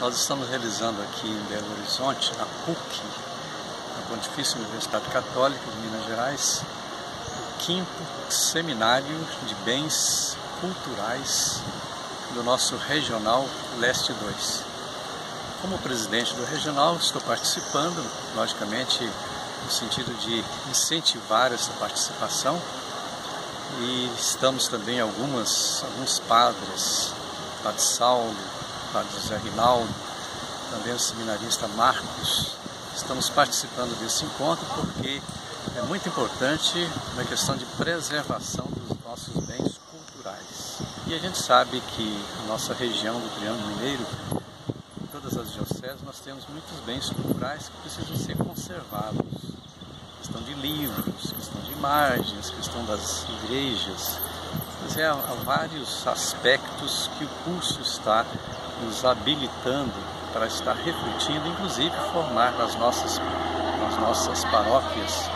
Nós estamos realizando aqui em Belo Horizonte, na PUC, na Pontifícia Universidade Católica de Minas Gerais, o quinto seminário de bens culturais do nosso Regional Leste 2. Como presidente do Regional, estou participando, logicamente, no sentido de incentivar essa participação e estamos também algumas, alguns padres, Padre Saulo, Padre José Rinaldo, também o seminarista Marcos. Estamos participando desse encontro porque é muito importante na questão de preservação dos nossos bens culturais. E a gente sabe que a nossa região do Triângulo Mineiro, em todas as dioceses, nós temos muitos bens culturais que precisam ser conservados. Questão de livros, questão de imagens, questão das igrejas. Mas é, há vários aspectos que o curso está nos habilitando para estar refletindo, inclusive formar nas nossas, nas nossas paróquias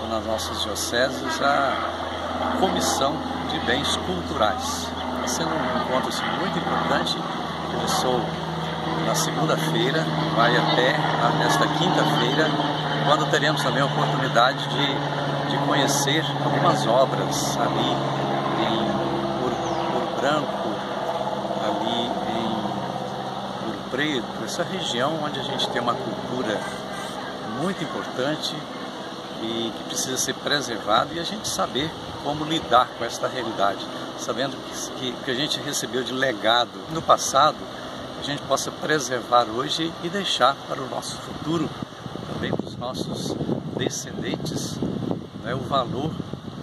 ou nas nossas dioceses a comissão de bens culturais. Está sendo um encontro assim, muito importante, começou na segunda-feira, vai até nesta quinta-feira, quando teremos também a oportunidade de, de conhecer algumas obras ali Ouro, Ouro Branco, Preto, essa região onde a gente tem uma cultura muito importante e que precisa ser preservada e a gente saber como lidar com esta realidade, sabendo que, que a gente recebeu de legado no passado, a gente possa preservar hoje e deixar para o nosso futuro, também para os nossos descendentes, né, o valor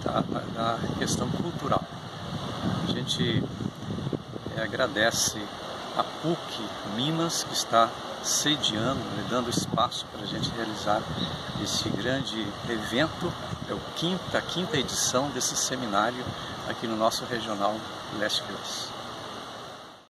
da, da questão cultural. A gente é, agradece a PUC Minas, que está sediando, né, dando espaço para a gente realizar esse grande evento, é quinta, a quinta edição desse seminário aqui no nosso regional Leste 2.